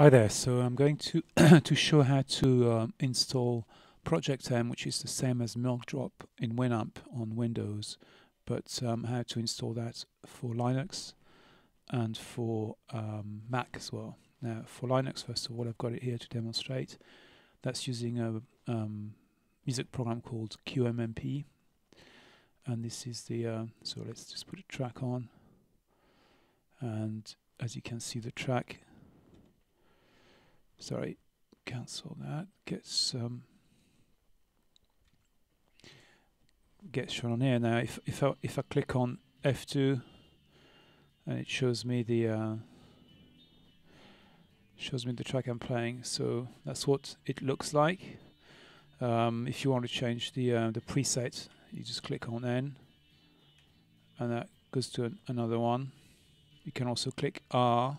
Hi there, so I'm going to to show how to um, install Project M, which is the same as Milkdrop in Winamp on Windows, but um, how to install that for Linux and for um, Mac as well. Now for Linux, first of all, I've got it here to demonstrate. That's using a um, music program called QMMP, and this is the, uh, so let's just put a track on, and as you can see the track sorry, cancel that. Gets um, gets shown on here now. If if I if I click on F2, and it shows me the uh, shows me the track I'm playing. So that's what it looks like. Um, if you want to change the uh, the preset, you just click on N, and that goes to an another one. You can also click R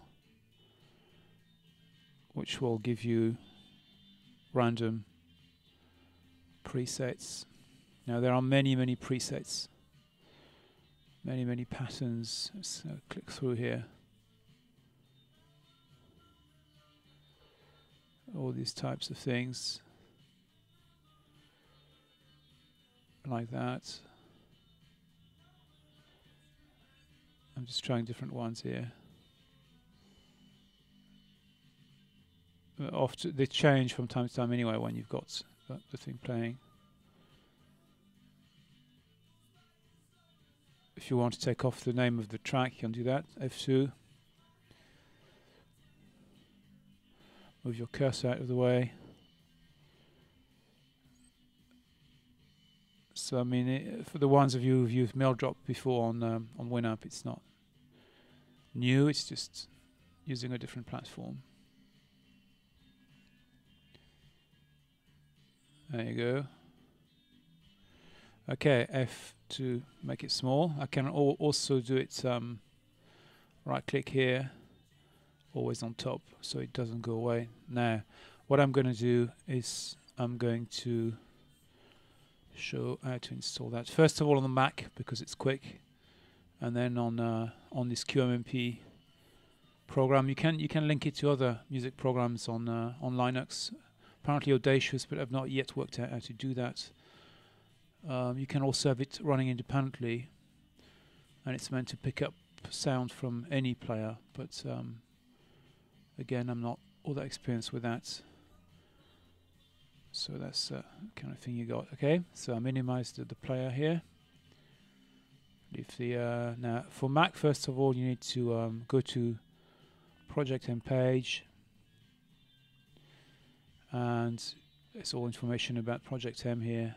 which will give you random presets. Now there are many, many presets, many, many patterns. Let's uh, click through here. All these types of things, like that. I'm just trying different ones here. Often they change from time to time anyway when you've got the thing playing. If you want to take off the name of the track, you can do that. F2. Move your cursor out of the way. So I mean, it, for the ones of you who've used Milkdrop before on um, on Winamp, it's not new. It's just using a different platform. There you go. Okay, F to make it small. I can al also do it um, right click here, always on top, so it doesn't go away. Now, what I'm going to do is I'm going to show how to install that. First of all on the Mac because it's quick, and then on uh, on this QMMP program. You can you can link it to other music programs on uh, on Linux apparently audacious, but I've not yet worked out how to do that. Um, you can also have it running independently, and it's meant to pick up sound from any player, but um, again, I'm not all that experienced with that. So that's the kind of thing you got. Okay, so I minimized the, the player here. Leave the uh, now for Mac. First of all, you need to um, go to Project M page and it's all information about Project M here.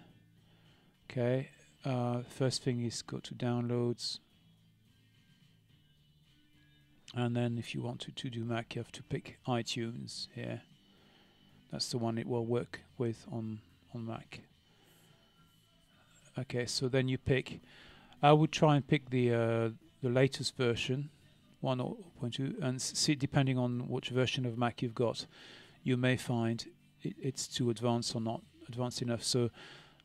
Okay, uh, first thing is go to downloads, and then if you want to, to do Mac, you have to pick iTunes here. That's the one it will work with on on Mac. Okay, so then you pick. I would try and pick the uh, the latest version, 1.2, and see depending on which version of Mac you've got, you may find it, it's too advanced or not advanced enough. So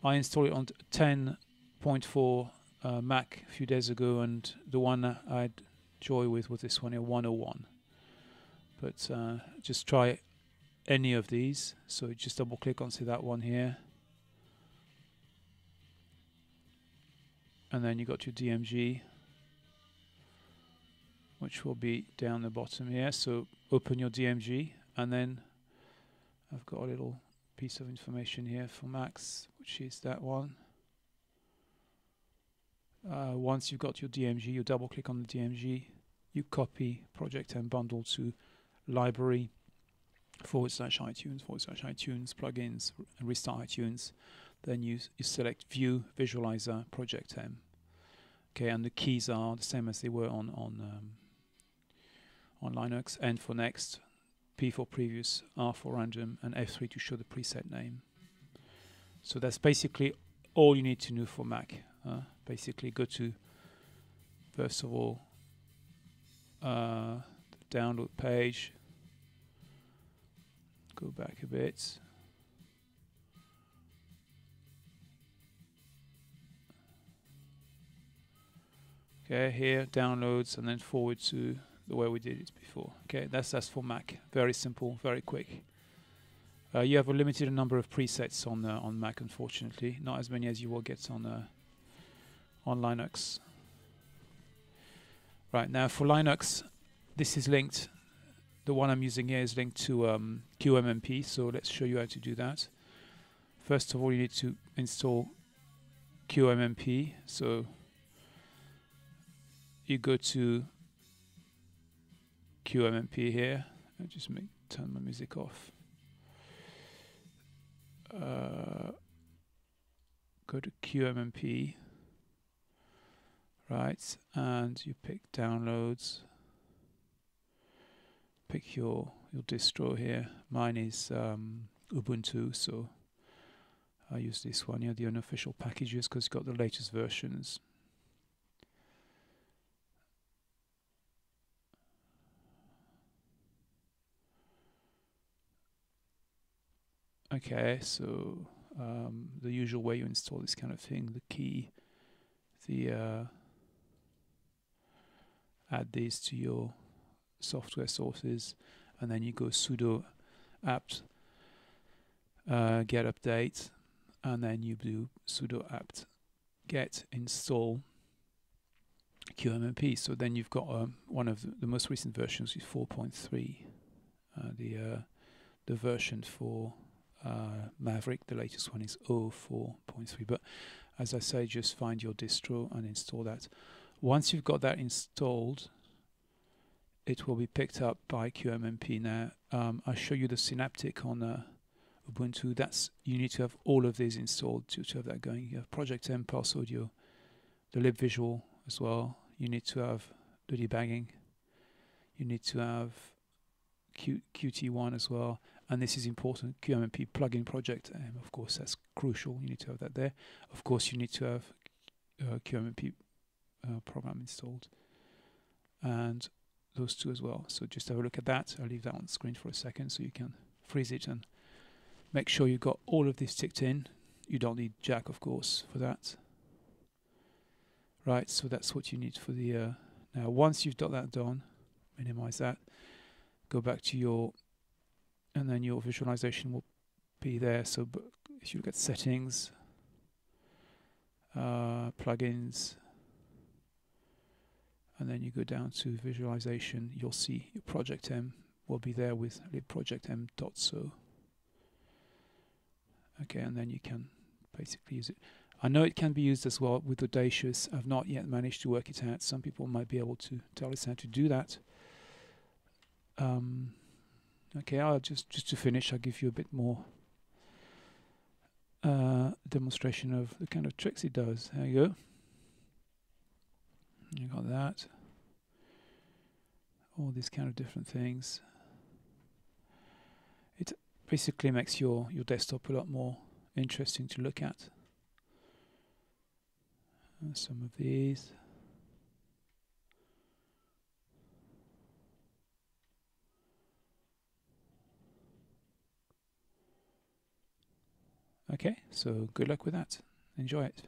I installed it on 10.4 uh, Mac a few days ago, and the one I had joy with was this one here, 101. But uh, just try any of these. So just double click onto that one here. And then you got your DMG, which will be down the bottom here. So open your DMG and then I've got a little piece of information here for Macs, which is that one. Uh, once you've got your DMG, you double click on the DMG, you copy Project M bundle to library forward slash iTunes, forward slash iTunes, plugins, and restart iTunes. Then you, you select View Visualizer Project M. Okay, and the keys are the same as they were on on um, on Linux. And for next, P for previous, R for random, and F3 to show the preset name. So that's basically all you need to know for Mac. Uh, basically, go to first of all uh, the download page. Go back a bit. Okay, here downloads, and then forward to the way we did it before. Okay, that's that's for Mac. Very simple, very quick. Uh, you have a limited number of presets on uh, on Mac, unfortunately. Not as many as you will get on uh, on Linux. Right now, for Linux, this is linked. The one I'm using here is linked to um, QMMP. So let's show you how to do that. First of all, you need to install QMMP. So you go to QMMP here. I just make turn my music off. Uh, go to QMMP, right, and you pick downloads. Pick your your distro here. Mine is um, Ubuntu, so I use this one. Know, the unofficial packages because it's got the latest versions. Okay, so um, the usual way you install this kind of thing, the key, the uh, add these to your software sources, and then you go sudo apt uh, get update, and then you do sudo apt get install QMMP. So then you've got um, one of the, most recent versions is 4.3, uh, the uh, the version for uh, Maverick. The latest one is 04.3. But as I say, just find your distro and install that. Once you've got that installed, it will be picked up by QMMP. Now, um, I'll show you the Synaptic on uh, Ubuntu. That's you need to have all of these installed to, to have that going. You have Project M, Pulse Audio, the libvisual as well. You need to have the debugging. You need to have Q, Qt1 as well, and this is important, QMMP plugin project, and of course that's crucial, you need to have that there. Of course you need to have uh, QMMP uh, program installed, and those two as well. So just have a look at that, I'll leave that on screen for a second so you can freeze it and make sure you've got all of this ticked in. You don't need Jack of course for that. Right, so that's what you need for the, uh, now once you've got that done, minimize that, go back to your and then your visualization will be there. So if you look at settings, uh, plugins, and then you go down to visualization, you'll see your project M will be there with libprojectm.so. Okay, and then you can basically use it. I know it can be used as well with Audacious. I've not yet managed to work it out. Some people might be able to tell us how to do that. Um, Okay, I'll just just to finish, I'll give you a bit more uh, demonstration of the kind of tricks it does. There you go. You got that. All these kind of different things. It basically makes your your desktop a lot more interesting to look at. Uh, some of these. Okay, so good luck with that. Enjoy it.